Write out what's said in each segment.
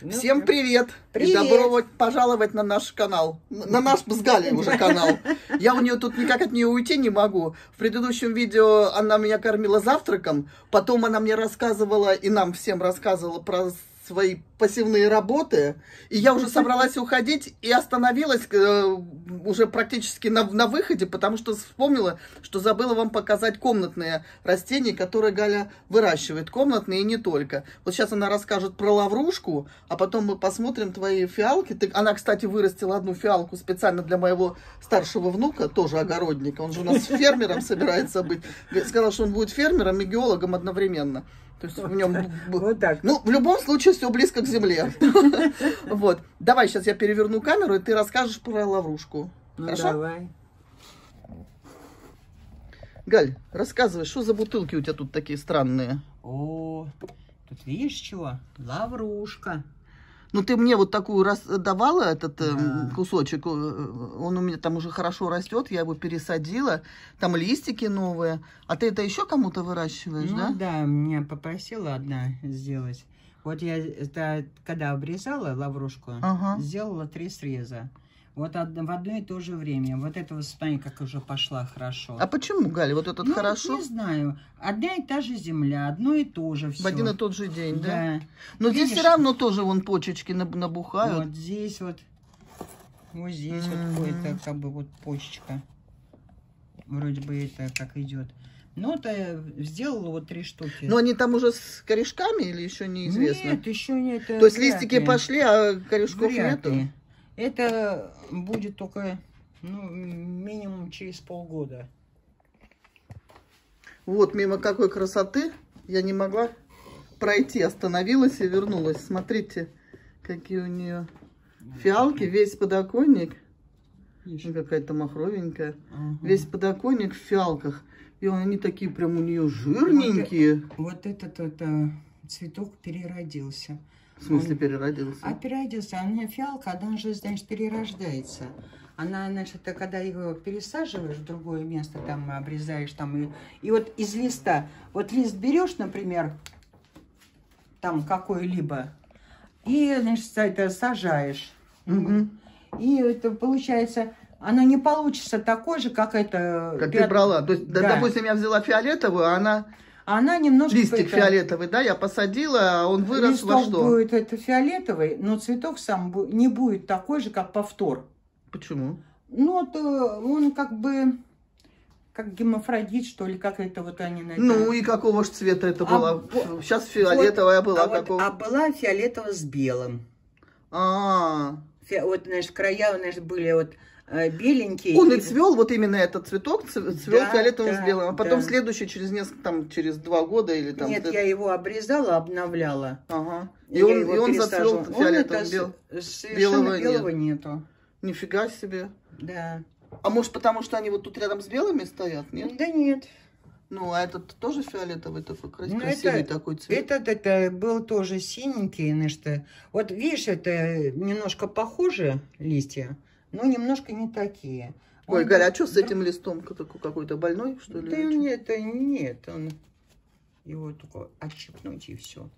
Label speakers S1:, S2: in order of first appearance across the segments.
S1: Ну,
S2: Всем привет!
S1: Привет.
S2: И добро пожаловать на наш канал. На наш с Галей уже канал. Я у нее тут никак от нее уйти не могу. В предыдущем видео она меня кормила завтраком, потом она мне рассказывала и нам всем рассказывала про свои пассивные работы, и я уже собралась уходить и остановилась э, уже практически на, на выходе, потому что вспомнила, что забыла вам показать комнатные растения, которые Галя выращивает, комнатные и не только. Вот сейчас она расскажет про лаврушку, а потом мы посмотрим твои фиалки. Ты, она, кстати, вырастила одну фиалку специально для моего старшего внука, тоже огородника, он же у нас фермером собирается быть. Сказал, что он будет фермером и геологом одновременно. То есть в нем...
S1: Вот так.
S2: Ну, в любом случае, все близко к земле. Вот. Давай, сейчас я переверну камеру, и ты расскажешь про лаврушку.
S1: Ну,
S2: Хорошо?
S1: давай.
S2: Галь, рассказывай, что за бутылки у тебя тут такие странные?
S1: О, тут видишь чего? Лаврушка.
S2: Ну, ты мне вот такую раз давала этот э,
S1: Да.
S2: кусочек, э, он у меня там уже хорошо растет, я его пересадила, там листики новые. А ты это еще кому-то выращиваешь,
S1: ну
S2: да?
S1: да, меня попросила одна сделать. Вот я это, когда обрезала лаврушку,
S2: Ага.
S1: сделала три среза. Вот в одно и то же время. Вот это вот, смотри, как уже пошла хорошо.
S2: А почему, Галя, вот этот
S1: Ну,
S2: хорошо?
S1: Не знаю. Одна и та же земля, одно и то же все.
S2: В один и тот же день, да?
S1: Да.
S2: Но здесь
S1: Видишь?
S2: все равно тоже вон почечки наб- набухают.
S1: Вот здесь вот, вот здесь
S2: Мгм.
S1: вот какое-то как бы вот почечка. Вроде бы это как идет. Ну, это сделала вот три штуки.
S2: Но они там уже с корешками или еще неизвестно?
S1: Нет, еще нет.
S2: То есть листики пошли, а корешков
S1: Вряд
S2: нету?
S1: ли. Это будет только ну, минимум через полгода.
S2: Вот, мимо какой красоты я не могла пройти. Остановилась и вернулась. Смотрите, какие у нее фиалки, весь подоконник. Какая-то махровенькая.
S1: Ага.
S2: Весь подоконник в фиалках. И они такие прям у нее жирненькие.
S1: Вот этот вот, э, цветок переродился.
S2: В смысле
S1: Он-
S2: переродился?
S1: А переродился, а меня фиалка, она же, значит, перерождается. Она, значит, это когда его пересаживаешь в другое место, там обрезаешь, там и, и вот из листа, вот лист берешь, например, там какой-либо, и, значит, это сажаешь.
S2: Мгм.
S1: И это получается, оно не получится такой же, как это...
S2: Как ты брала. То есть, да, допустим, я взяла фиолетовую, а она
S1: Она немножко...
S2: листик
S1: это-
S2: фиолетовый, да, я посадила, а он вырос во что?
S1: будет это фиолетовый, но цветок сам не будет такой же, как повтор.
S2: Почему?
S1: Ну, вот э, он как бы как гемофродит, что ли, как это вот они на
S2: Ну и какого ж цвета это
S1: А
S2: было?
S1: вот-
S2: Сейчас фиолетовая была.
S1: а, вот-
S2: какого?
S1: а была фиолетовая с белым.
S2: А,
S1: Фи- вот, значит, края, значит, были вот э, беленькие.
S2: он и цвел, вот именно этот цветок цвел
S1: Да,
S2: фиолетовым
S1: да,
S2: с белым, а потом
S1: да.
S2: следующий через несколько, там, через два года или там.
S1: Нет, я его обрезала, обновляла.
S2: Ага. И
S1: Я
S2: он, и он зацвел
S1: Он
S2: фиолетовым
S1: это
S2: бел. белого
S1: белого,
S2: нет.
S1: нету.
S2: Нифига себе.
S1: Да.
S2: А может потому, что они вот тут рядом с белыми стоят, нет?
S1: Да нет.
S2: Ну, а этот тоже фиолетовый такой крас-
S1: Ну,
S2: красивый
S1: это-
S2: такой цвет.
S1: Этот это был тоже синенький, значит. Вот видишь, это немножко похожи листья, но немножко не такие.
S2: Ой,
S1: Он
S2: Галя, а что с этим листом? Какой- Какой-то больной, что ли?
S1: Да нет, это нет, он его только отщипнуть и все.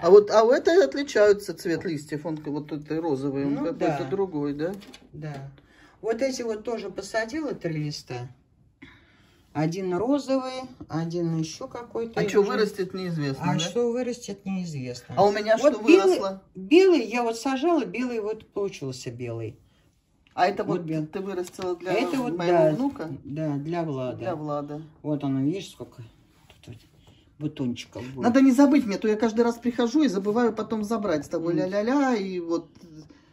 S2: А вот а у этой отличаются цвет листьев, он вот этой розовый, он
S1: Ну,
S2: какой-то
S1: да.
S2: другой, да?
S1: Да. Вот эти вот тоже посадила три листа. Один розовый, один еще какой-то.
S2: А что вырастет, неизвестно,
S1: А
S2: да?
S1: что вырастет, неизвестно.
S2: А у меня
S1: Вот
S2: что
S1: белый-
S2: выросло?
S1: Белый, я вот сажала, белый вот получился белый.
S2: А это вот
S1: Вот бел-
S2: ты вырастила для
S1: А это вот,
S2: моего
S1: да,
S2: внука?
S1: Да, для Влада.
S2: Для Влада.
S1: Вот оно, видишь, сколько тут вот бутончиков будет.
S2: Надо не забыть мне, то я каждый раз прихожу и забываю потом забрать с тобой ля-ля-ля, и вот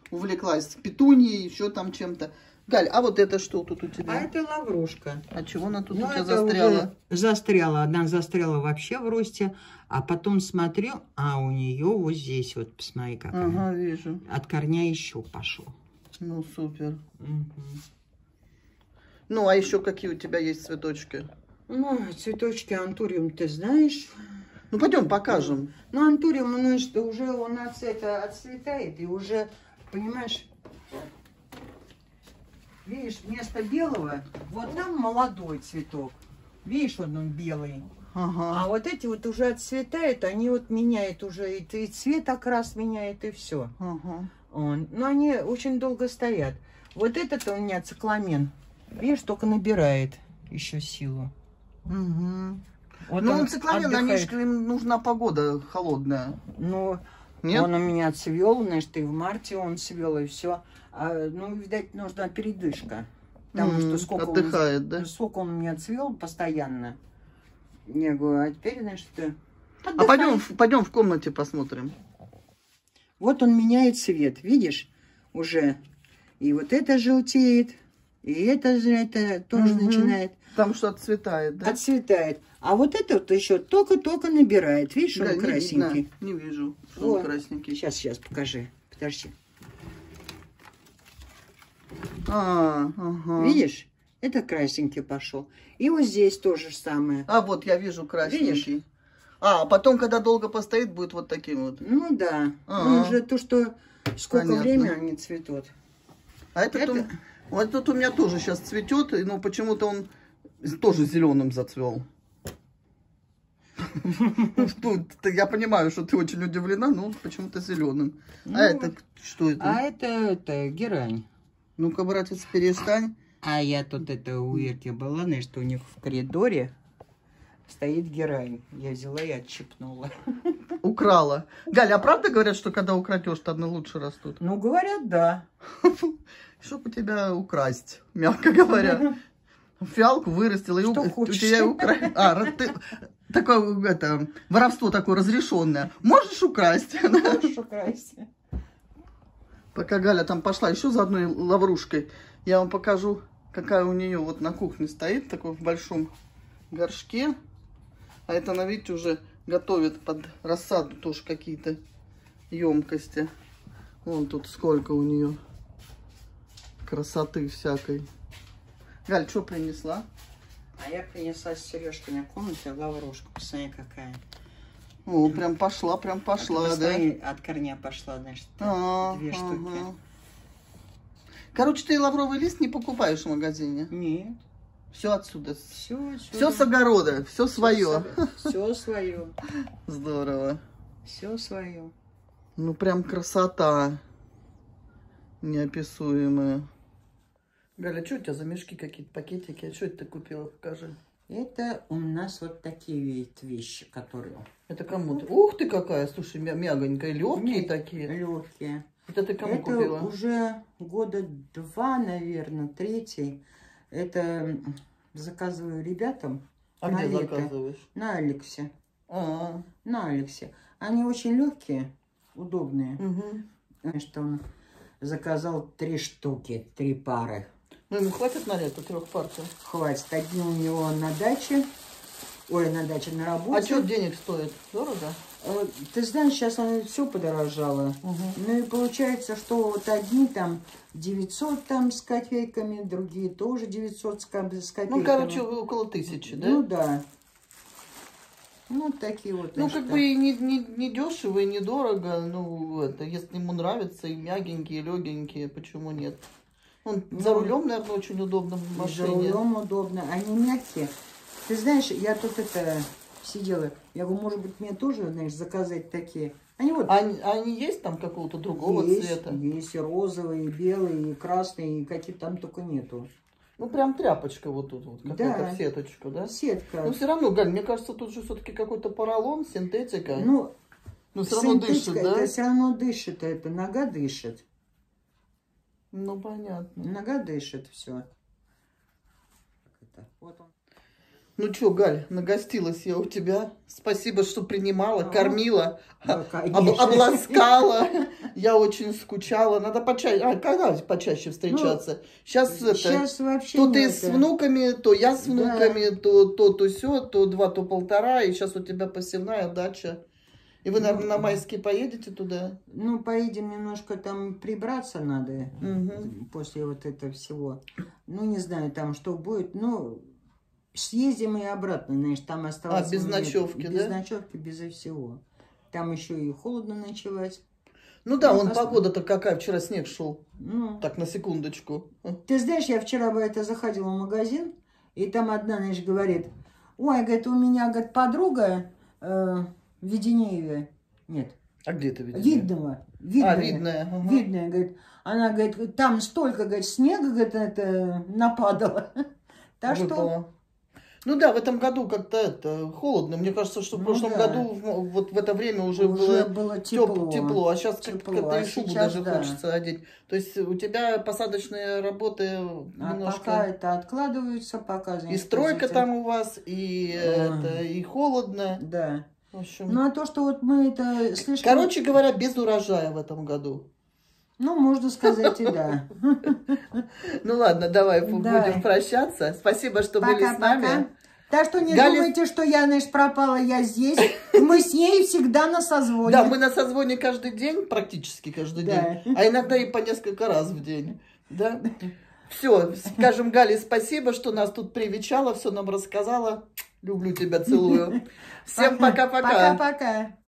S2: увлеклась петунией, еще там чем-то. Галь, а вот это что тут у
S1: А
S2: тебя?
S1: это лаврушка.
S2: А чего она тут
S1: Ну,
S2: у тебя застряла?
S1: застряла. Одна застряла вообще в росте, а потом смотрю, а у нее вот здесь вот, посмотри, какая.
S2: Ага, вижу.
S1: От корня еще пошел.
S2: Ну, супер.
S1: Мгм.
S2: Ну, а еще какие у тебя есть цветочки?
S1: Ну, цветочки антуриум ты знаешь.
S2: Ну, пойдем покажем.
S1: Ну, антуриум, ну, что уже он от это отцветает, и уже, понимаешь, видишь, вместо белого, вот там молодой цветок. Видишь, вот он белый.
S2: Ага.
S1: А вот эти вот уже отцветают, они вот меняют уже, и, и цвет окрас меняет, и все.
S2: Ага.
S1: Он. Но они очень долго стоят. Вот этот у меня цикламен, видишь, только набирает еще силу.
S2: Мгм.
S1: Вот
S2: ну,
S1: он
S2: цикламен,
S1: отдыхает.
S2: им нужна погода холодная.
S1: Ну,
S2: Нет?
S1: он у меня цвел, значит, и в марте он цвел, и все. А, ну, видать, нужна передышка. Потому
S2: М,
S1: что сколько
S2: отдыхает,
S1: он,
S2: да?
S1: сколько он у меня цвел постоянно. Я говорю, а теперь, значит, э,
S2: А пойдем, в- пойдем в комнате посмотрим.
S1: Вот он меняет цвет, видишь, уже. И вот это желтеет, и это же это тоже
S2: Мгм.
S1: начинает
S2: Там что отцветает, да?
S1: отцветает. А вот это вот еще только-только набирает. Видишь,
S2: Да,
S1: он
S2: не
S1: красненький.
S2: видно, Не вижу, что
S1: Вот.
S2: он красненький.
S1: Сейчас, сейчас, покажи. Подожди.
S2: А, ага.
S1: Видишь? Это красненький пошел. И вот здесь то же самое.
S2: А, вот я вижу красненький. А, а потом, когда долго постоит, будет вот таким вот.
S1: Ну да.
S2: А.
S1: Ну, уже то, что сколько
S2: Понятно.
S1: времени они цветут.
S2: А этот
S1: Это-
S2: у- вот тут у меня тоже сейчас цветет, и, ну почему-то он тоже зеленым зацвел. Ну, Я понимаю, что ты очень удивлена, но почему-то зеленым.
S1: Ну,
S2: А это к- что это?
S1: А это, это герань.
S2: Ну-ка, братец, перестань.
S1: А я тут это у Ирки была, значит, у них в коридоре стоит герань. Я взяла и отщипнула.
S2: Украла. Галя, а правда говорят, что когда украдешь, то одны лучше растут?
S1: Ну, говорят, да.
S2: Чтоб у тебя украсть, мягко говоря. Фиалку вырастила, и
S1: Что
S2: у, у
S1: хочешь.
S2: тебя и укра... А, ты... Такое, это, воровство такое разрешенное. Можешь украсть?
S1: Можешь украсть.
S2: Пока Галя там пошла еще за одной лаврушкой, я вам покажу, какая у нее вот на кухне стоит, такой в большом горшке. А это она, видите, уже готовит под рассаду тоже какие-то емкости. Вон тут сколько у нее красоты всякой. Галь, что принесла?
S1: А я принесла с в комнате лаврушку. Посмотри, какая.
S2: О, прям пошла, прям пошла,
S1: От
S2: да?
S1: От корня пошла, значит,
S2: А,
S1: две штуки.
S2: Короче, ты лавровый лист не покупаешь в магазине.
S1: Нет,
S2: Все отсюда.
S1: все,
S2: Все с огорода, все свое.
S1: Все свое.
S2: Здорово.
S1: Все свое.
S2: Ну, прям красота неописуемая. Галя, что у тебя за мешки какие-то, пакетики? А что это ты купила? Покажи.
S1: Это у нас вот такие вещи, которые
S2: Это кому ты? Ух ты какая, слушай, мя- мягонькая, легкие
S1: Нет.
S2: такие.
S1: легкие.
S2: Это ты кому
S1: Это
S2: купила?
S1: уже года два, наверное, третий. Это заказываю ребятам
S2: А
S1: на
S2: где
S1: лето.
S2: заказываешь?
S1: на Алексе.
S2: А,
S1: На Алексе. Они очень легкие, удобные.
S2: угу.
S1: Значит, он заказал три штуки, три пары.
S2: Ну, ему хватит на лето трех партий?
S1: Хватит. Одни у него на даче. Ой, на даче, на работе.
S2: А что денег стоит? Дорого?
S1: Э, Ты знаешь, сейчас оно все подорожало.
S2: Угу.
S1: Ну и получается, что вот одни там 900 там с копейками, другие тоже 900 с, ко- с копейками.
S2: Ну, короче, около тысячи, да?
S1: Ну да. Ну, такие вот.
S2: Ну, как бы и не, не, не дешево, и недорого. Ну, это, если ему нравится, и мягенькие, и легенькие, почему нет? Он за
S1: Ну,
S2: рулем, наверное, очень удобно в
S1: и За
S2: машине.
S1: рулем удобно. Они мягкие. Ты знаешь, я тут это сидела. Я говорю, может быть, мне тоже, знаешь, заказать такие. Они вот
S2: А Они, они есть там какого-то другого
S1: есть,
S2: цвета?
S1: есть и розовые, и белые, и красные, и какие там только нету.
S2: Ну, прям тряпочка вот тут, вот какая-то
S1: Да.
S2: в сеточку, да?
S1: Сетка.
S2: Ну, все равно, Галь, мне кажется, тут же все-таки какой-то поролон, синтетика.
S1: Ну,
S2: Но все равно дышит, да?
S1: Это все равно дышит, это нога дышит.
S2: Ну, понятно.
S1: Нога дышит, все. Вот он.
S2: Ну что, Галь, нагостилась я у тебя. Спасибо, что принимала,
S1: Ага.
S2: кормила,
S1: Да,
S2: об-
S1: конечно.
S2: обласкала. Я очень скучала. Надо почаще, а когда почаще встречаться? Сейчас это,
S1: Сейчас вообще
S2: то ты
S1: не
S2: с
S1: это.
S2: внуками, то я с
S1: Да.
S2: внуками, то то, то все, то два, то полтора. И сейчас у тебя посевная дача. И вы, наверное, на майские поедете туда?
S1: Ну, поедем немножко там прибраться надо
S2: Мгм.
S1: после вот этого всего. Ну, не знаю, там что будет. Ну, съездим и обратно, знаешь, там осталось...
S2: А, без
S1: мне-
S2: ночевки,
S1: без
S2: да?
S1: ночевки, безо всего. Там еще и холодно ночевать.
S2: Ну да,
S1: Ну, посмотрим.
S2: погода-то какая, вчера снег шел.
S1: Ну,
S2: Так, на секундочку.
S1: Ты знаешь, я вчера бы это заходила в магазин, и там одна, знаешь, говорит, ой, говорит, у меня, говорит, подруга э, Веденееве, нет,
S2: А где ты видишь?
S1: Видного, видное,
S2: А, видное. ага.
S1: видное, говорит, она говорит, там столько, говорит, снега, говорит, это нападало. Так что.
S2: Ну да, в этом году как-то это холодно. Мне кажется, что в
S1: Ну
S2: прошлом
S1: да.
S2: году вот в это время уже,
S1: уже
S2: было
S1: было
S2: тепло.
S1: тепло.
S2: а сейчас как-то
S1: а
S2: и шубу
S1: сейчас
S2: даже
S1: да.
S2: хочется одеть. То есть у тебя посадочные работы
S1: А
S2: немножко...
S1: пока это откладывается, пока
S2: И стройка там у вас, и,
S1: Ой.
S2: это, и холодно.
S1: Да.
S2: Общем.
S1: Ну, а то, что вот мы это слишком...
S2: Короче говоря, без урожая в этом году.
S1: Ну, можно сказать и да.
S2: Ну ладно, давай
S1: Да.
S2: будем прощаться. Спасибо, что были с нами.
S1: Так что не
S2: Галя-
S1: думайте, что я, значит, пропала, я здесь. Мы с ней всегда на созвоне.
S2: Да, мы на созвоне каждый день, практически каждый
S1: Да.
S2: день, а иногда и по несколько раз в день. Да? Все, скажем Гале спасибо, что нас тут привечала, все нам рассказала. Люблю тебя, целую. Всем пока-пока.
S1: Пока-пока.